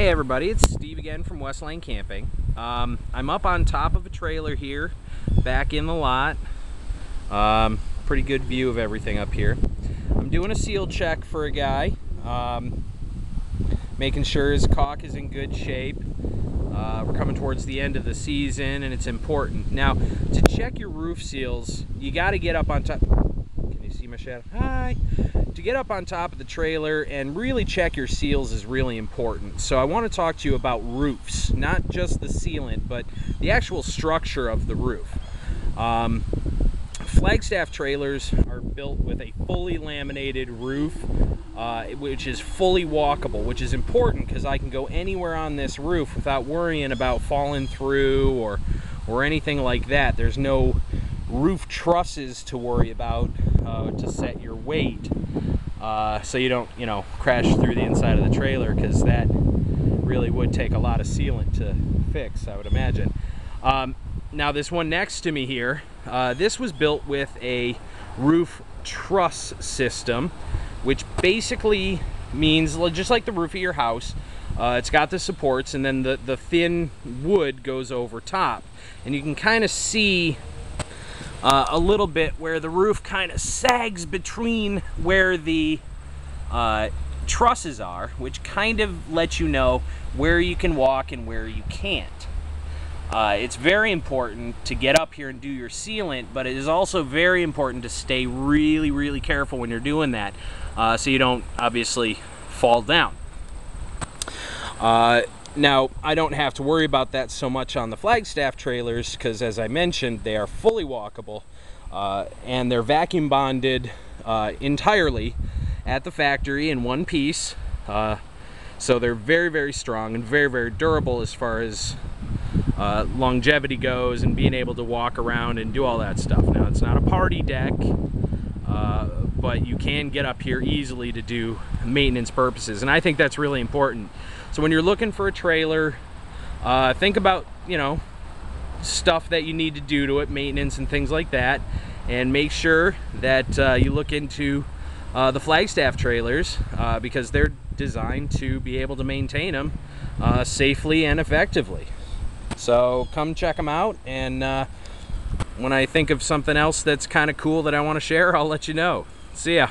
Hey everybody, it's Steve again from Westland Camping. Um, I'm up on top of a trailer here, back in the lot. Um, pretty good view of everything up here. I'm doing a seal check for a guy, um, making sure his caulk is in good shape. Uh, we're coming towards the end of the season and it's important. Now, to check your roof seals, you got to get up on top. My shadow? Hi to get up on top of the trailer and really check your seals is really important. So I want to talk to you about roofs, not just the sealant, but the actual structure of the roof. Um, Flagstaff trailers are built with a fully laminated roof, uh, which is fully walkable, which is important because I can go anywhere on this roof without worrying about falling through or, or anything like that. There's no roof trusses to worry about uh, to set your weight uh, so you don't you know crash through the inside of the trailer because that really would take a lot of sealant to fix I would imagine. Um, now this one next to me here uh, this was built with a roof truss system which basically means just like the roof of your house uh, it's got the supports and then the, the thin wood goes over top. And you can kind of see uh, a little bit where the roof kind of sags between where the uh, trusses are, which kind of lets you know where you can walk and where you can't. Uh, it's very important to get up here and do your sealant, but it is also very important to stay really, really careful when you're doing that uh, so you don't obviously fall down. Uh, now, I don't have to worry about that so much on the Flagstaff trailers because, as I mentioned, they are fully walkable uh, and they're vacuum bonded uh, entirely at the factory in one piece. Uh, so they're very, very strong and very, very durable as far as uh, longevity goes and being able to walk around and do all that stuff. Now, it's not a party deck, uh, but you can get up here easily to do maintenance purposes. And I think that's really important. So when you're looking for a trailer, uh, think about, you know, stuff that you need to do to it, maintenance and things like that. And make sure that uh, you look into uh, the Flagstaff trailers uh, because they're designed to be able to maintain them uh, safely and effectively. So come check them out and uh, when I think of something else that's kind of cool that I want to share, I'll let you know. See ya.